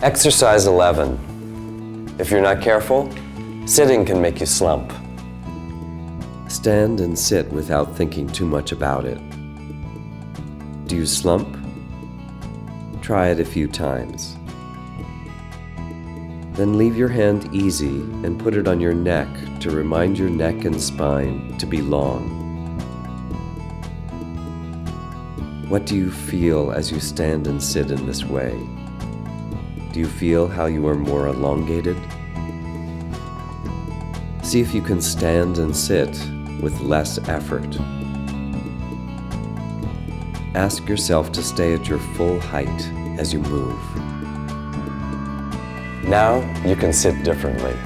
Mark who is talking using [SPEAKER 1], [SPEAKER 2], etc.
[SPEAKER 1] Exercise 11. If you're not careful, sitting can make you slump. Stand and sit without thinking too much about it. Do you slump? Try it a few times. Then leave your hand easy and put it on your neck to remind your neck and spine to be long. What do you feel as you stand and sit in this way? Do you feel how you are more elongated? See if you can stand and sit with less effort. Ask yourself to stay at your full height as you move. Now you can sit differently.